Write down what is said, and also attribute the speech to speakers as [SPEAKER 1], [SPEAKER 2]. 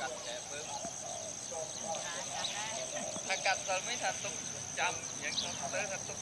[SPEAKER 1] กัดแผลเพิ่มถ้ากัดเราไม่ทันต้องจำอย่างเขาเต้ทันต้อง